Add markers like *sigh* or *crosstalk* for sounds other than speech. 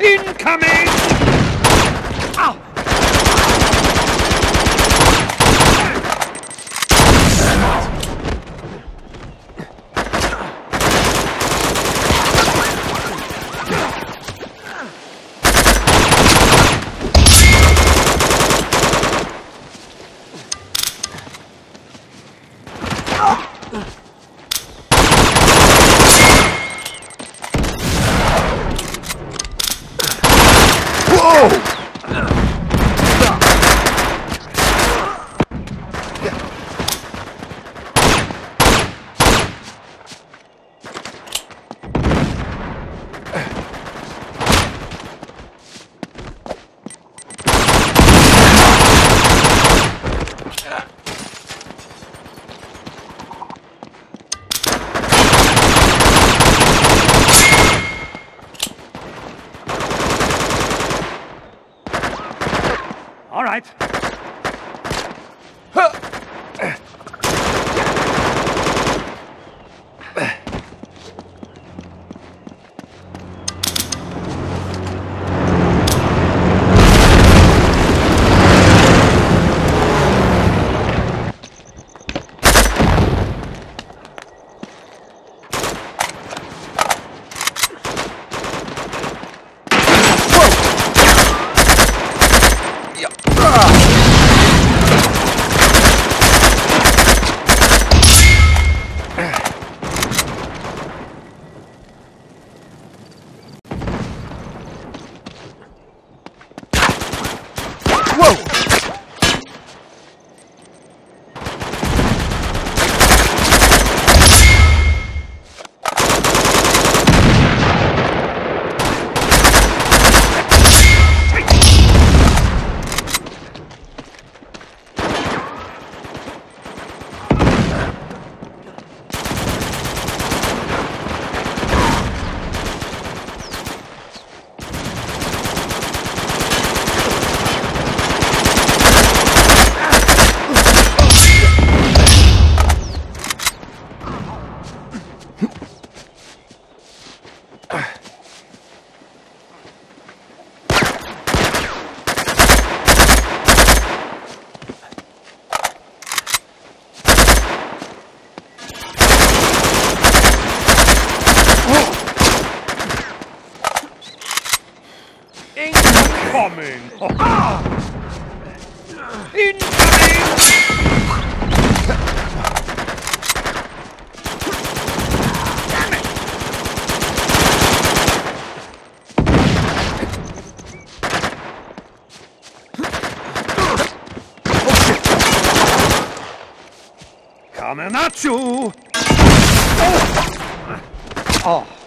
Incoming! All right. Incoming! *laughs* Coming *laughs* at you! Oh! Oh!